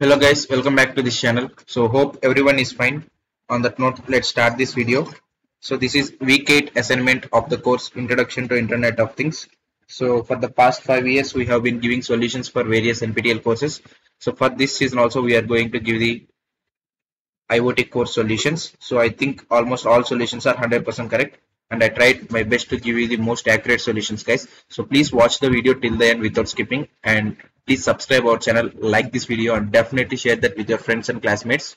Hello guys, welcome back to this channel. So hope everyone is fine. On that note, let's start this video. So this is week 8 assignment of the course Introduction to Internet of Things. So for the past 5 years, we have been giving solutions for various NPTEL courses. So for this season also, we are going to give the IoT course solutions. So I think almost all solutions are 100% correct and I tried my best to give you the most accurate solutions guys. So please watch the video till the end without skipping and please subscribe our channel, like this video and definitely share that with your friends and classmates.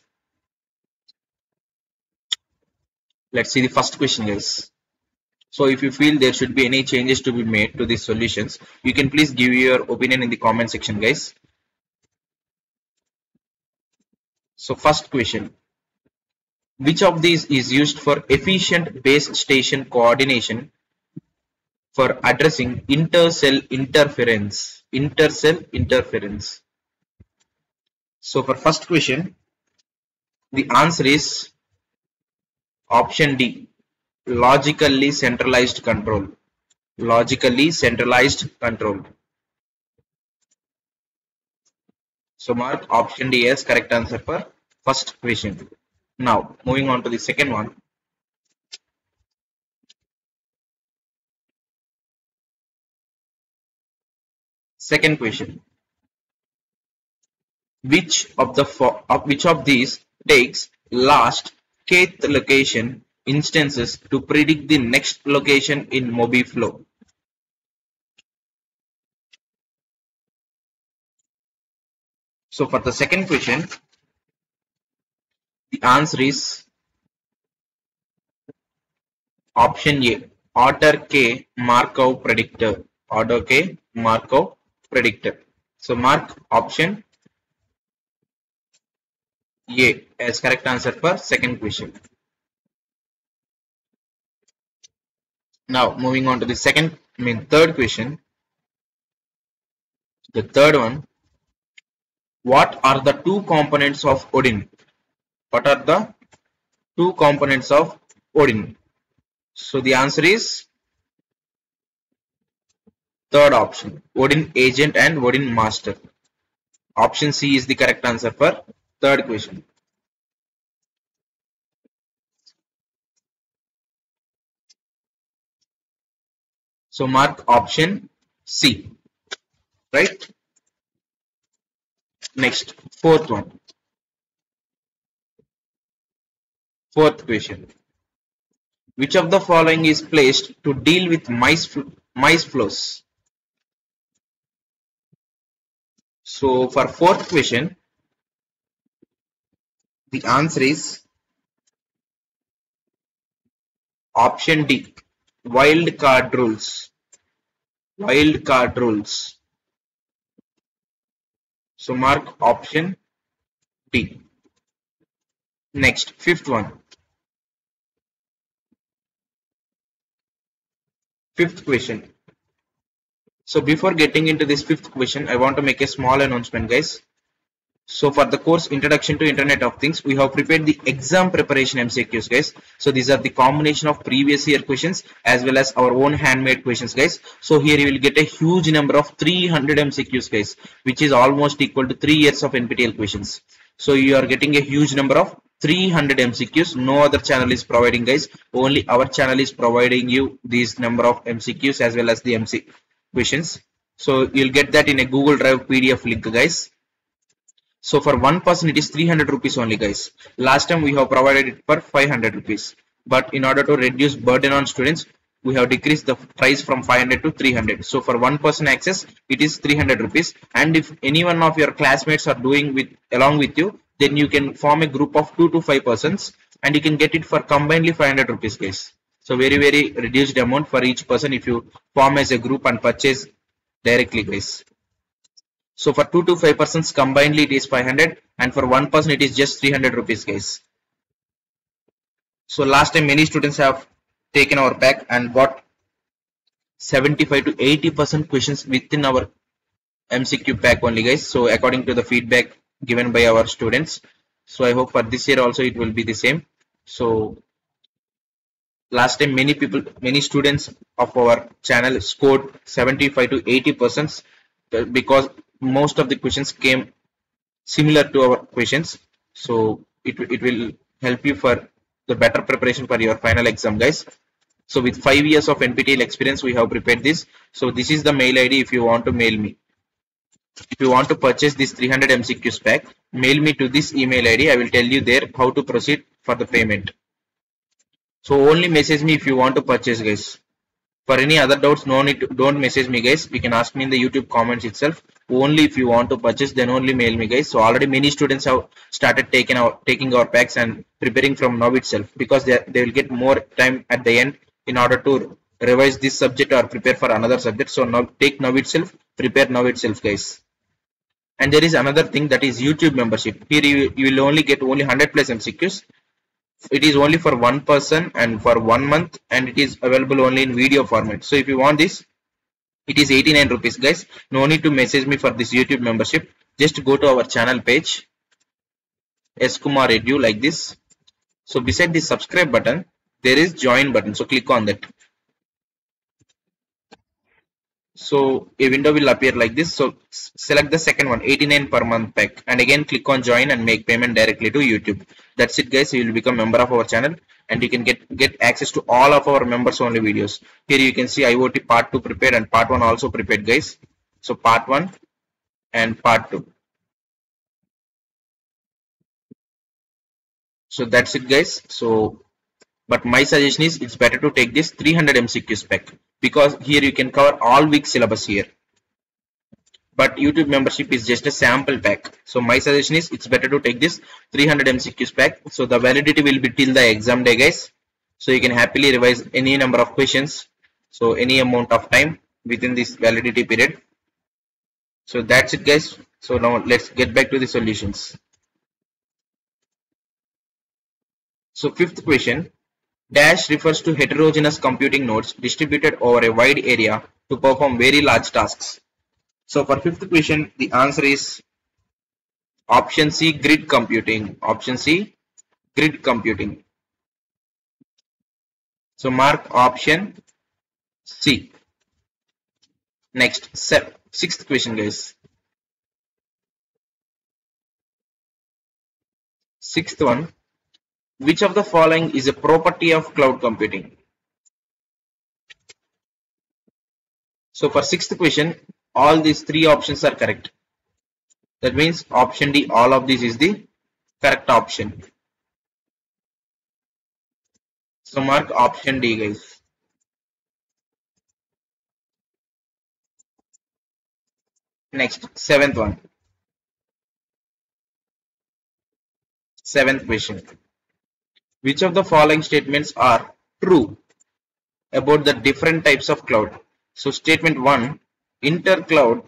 Let's see the first question guys. So if you feel there should be any changes to be made to these solutions, you can please give your opinion in the comment section guys. So first question, which of these is used for efficient base station coordination for addressing intercell interference? Intercell interference. So for first question, the answer is option D, logically centralized control. Logically centralized control. So mark option D as correct answer for first question. Now, moving on to the second one. Second question. Which of the which of these takes last kth location instances to predict the next location in MobiFlow? So for the second question, the answer is option A, order K Markov predictor. Order K Markov predictor. So mark option A as correct answer for second question. Now moving on to the second, I mean third question. The third one. What are the two components of Odin? what are the two components of Odin? So the answer is third option, Odin agent and Odin master. Option C is the correct answer for third question. So mark option C, right? Next, fourth one. Fourth question. Which of the following is placed to deal with mice, mice flows? So for fourth question, the answer is option D, wild card rules. Wild card rules. So mark option D. Next, fifth one. Fifth question. So before getting into this fifth question, I want to make a small announcement guys. So for the course Introduction to Internet of Things, we have prepared the exam preparation MCQs guys. So these are the combination of previous year questions as well as our own handmade questions guys. So here you will get a huge number of 300 MCQs guys, which is almost equal to 3 years of NPTEL questions. So you are getting a huge number of 300 MCQs. No other channel is providing guys. Only our channel is providing you these number of MCQs as well as the MC questions. So you'll get that in a Google Drive PDF link guys. So for one person it is 300 rupees only guys. Last time we have provided it for 500 rupees. But in order to reduce burden on students, we have decreased the price from 500 to 300 so for one person access it is 300 rupees and if any one of your classmates are doing with along with you then you can form a group of two to five persons and you can get it for combinedly 500 rupees guys so very very reduced amount for each person if you form as a group and purchase directly guys so for two to five persons combinedly it is 500 and for one person it is just 300 rupees guys. So last time many students have taken our pack and got 75 to 80 percent questions within our MCQ pack only guys. So according to the feedback given by our students. So I hope for this year also it will be the same. So last time many people many students of our channel scored 75 to 80 percent uh, because most of the questions came similar to our questions. So it, it will help you for the better preparation for your final exam guys. So with five years of NPTEL experience, we have prepared this. So this is the mail ID if you want to mail me. If you want to purchase this 300 MCQs pack, mail me to this email ID. I will tell you there how to proceed for the payment. So only message me if you want to purchase guys. For any other doubts, no need to, don't message me guys. You can ask me in the YouTube comments itself. Only if you want to purchase, then only mail me guys. So already many students have started taking our taking our packs and preparing from now itself because they, they will get more time at the end in order to revise this subject or prepare for another subject. So now take now itself, prepare now itself guys. And there is another thing that is YouTube membership. Here you, you will only get only 100 plus MCQs it is only for one person and for one month and it is available only in video format. So if you want this it is 89 rupees guys. No need to message me for this youtube membership. Just go to our channel page s kumar edu like this. So beside the subscribe button there is join button. So click on that. So a window will appear like this. So select the second one 89 per month pack. And again click on join and make payment directly to youtube that's it guys. You will become member of our channel and you can get get access to all of our members only videos. Here you can see iot part 2 prepared and part 1 also prepared guys. So part 1 and part 2 so that's it guys. So but my suggestion is it's better to take this 300 mcq spec because here you can cover all week syllabus here but YouTube membership is just a sample pack. So my suggestion is it's better to take this 300 MCQs pack. So the validity will be till the exam day guys. So you can happily revise any number of questions. So any amount of time within this validity period. So that's it guys. So now let's get back to the solutions. So fifth question. Dash refers to heterogeneous computing nodes distributed over a wide area to perform very large tasks. So for fifth question, the answer is option C, grid computing. Option C, grid computing. So mark option C. Next, sixth question, guys. Sixth one, which of the following is a property of cloud computing? So for sixth question, all these three options are correct. That means option D, all of these is the correct option. So mark option D guys. Next, seventh one. Seventh question. Which of the following statements are true about the different types of cloud? So statement 1 intercloud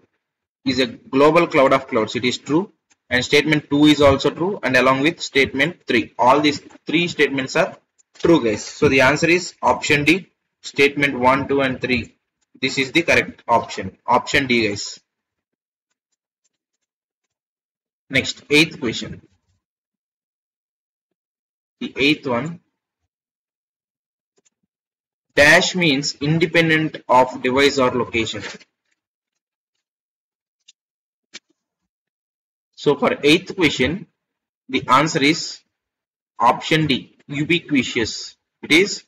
is a global cloud of clouds. It is true. And statement 2 is also true. And along with statement 3 all these three statements are true guys. So the answer is option d. Statement 1 2 and 3 this is the correct option. Option d guys. Next eighth question. The eighth one. Dash means independent of device or location So for eighth question, the answer is option D, ubiquitous. It is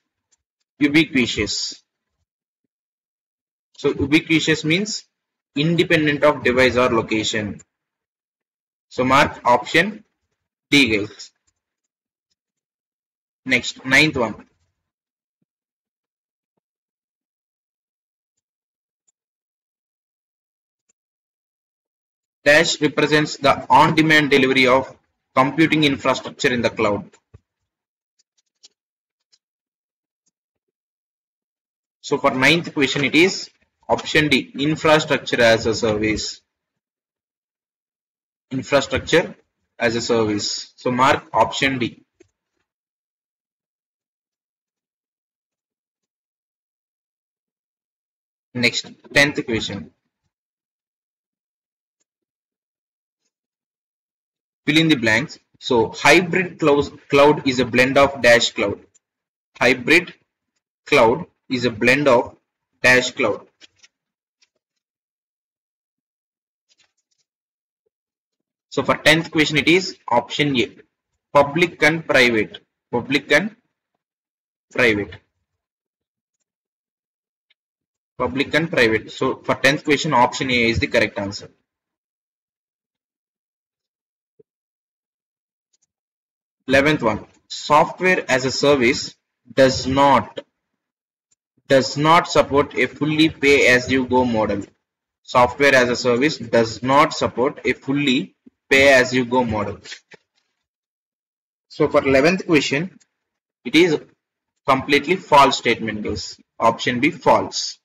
ubiquitous. So ubiquitous means independent of device or location. So mark option D guys. Next, ninth one. Dash represents the on-demand delivery of computing infrastructure in the cloud. So for ninth question it is option D infrastructure as a service. Infrastructure as a service. So mark option D. Next, tenth question. Fill in the blanks. So hybrid cloud is a blend of dash cloud. Hybrid cloud is a blend of dash cloud. So for 10th question it is option A. Public and private. Public and private. Public and private. So for 10th question option A is the correct answer. 11th one. Software as a service does not does not support a fully pay as you go model. Software as a service does not support a fully pay as you go model. So for 11th question, it is completely false statement guys. Option B false.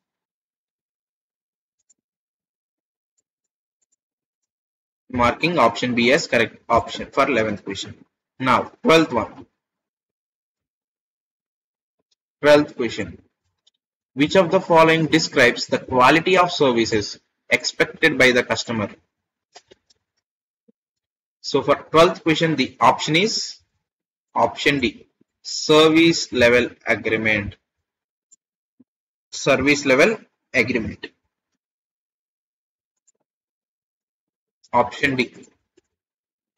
Marking option B as correct option for 11th question. Now 12th one. 12th question. Which of the following describes the quality of services expected by the customer? So for 12th question, the option is option D, service level agreement. Service level agreement. Option D.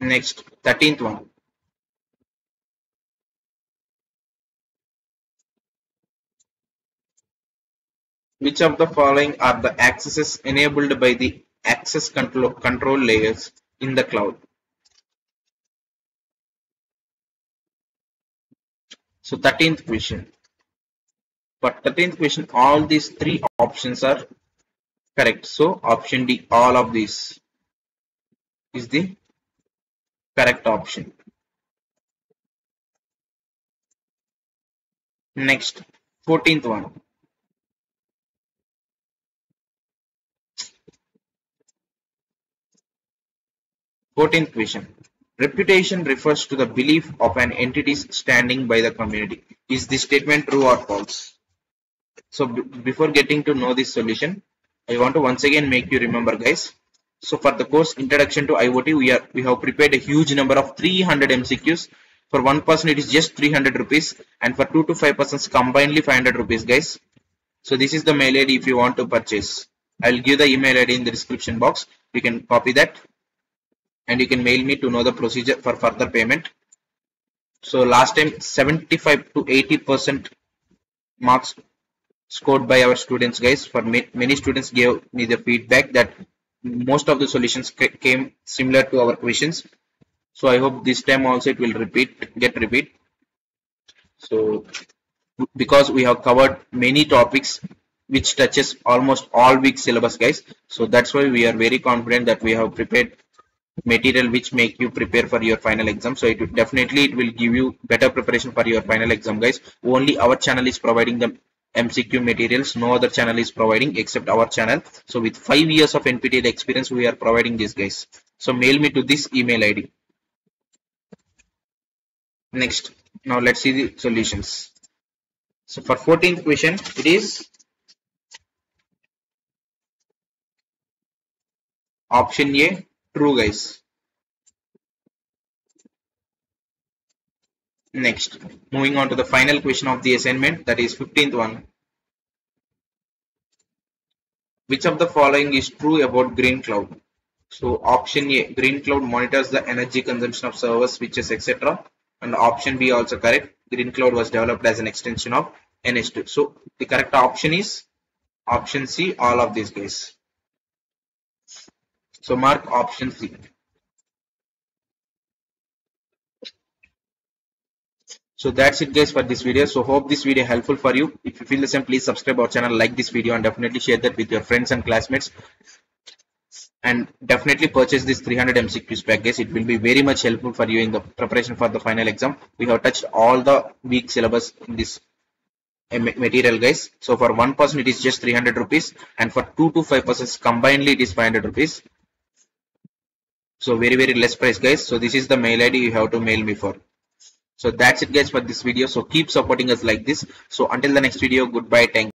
Next, 13th one. Which of the following are the accesses enabled by the access control, control layers in the cloud? So 13th question. For 13th question, all these three options are correct. So option D, all of these is the correct option. Next, 14th one. 14th question. Reputation refers to the belief of an entity's standing by the community. Is this statement true or false? So before getting to know this solution, I want to once again make you remember guys. So for the course Introduction to IoT, we are we have prepared a huge number of 300 MCQs. For one person, it is just 300 rupees, and for two to five persons, combinedly 500 rupees, guys. So this is the mail ID if you want to purchase. I'll give the email ID in the description box. You can copy that and you can mail me to know the procedure for further payment. So last time 75 to 80 percent marks scored by our students guys. For many students gave me the feedback that most of the solutions came similar to our questions. So i hope this time also it will repeat get repeat. So because we have covered many topics which touches almost all week syllabus guys. So that's why we are very confident that we have prepared material which make you prepare for your final exam. So it definitely it will give you better preparation for your final exam guys. Only our channel is providing the mcq materials. No other channel is providing except our channel. So with five years of nptel experience we are providing this guys. So mail me to this email id next. Now let's see the solutions. So for 14th question it is option a True guys. Next, moving on to the final question of the assignment that is 15th one. Which of the following is true about green cloud? So option A, green cloud monitors the energy consumption of servers, switches, etc. And option B also correct. Green cloud was developed as an extension of NS2. So the correct option is option C, all of these guys. So mark option C. So that's it guys for this video. So hope this video helpful for you. If you feel the same, please subscribe our channel, like this video and definitely share that with your friends and classmates. And definitely purchase this 300 MCQs pack guys. It will be very much helpful for you in the preparation for the final exam. We have touched all the week syllabus in this eh, material guys. So for one person it is just 300 rupees and for two to five persons combinedly it is 500 rupees so very very less price guys. So this is the mail id you have to mail me for. So that's it guys for this video. So keep supporting us like this. So until the next video goodbye. Thank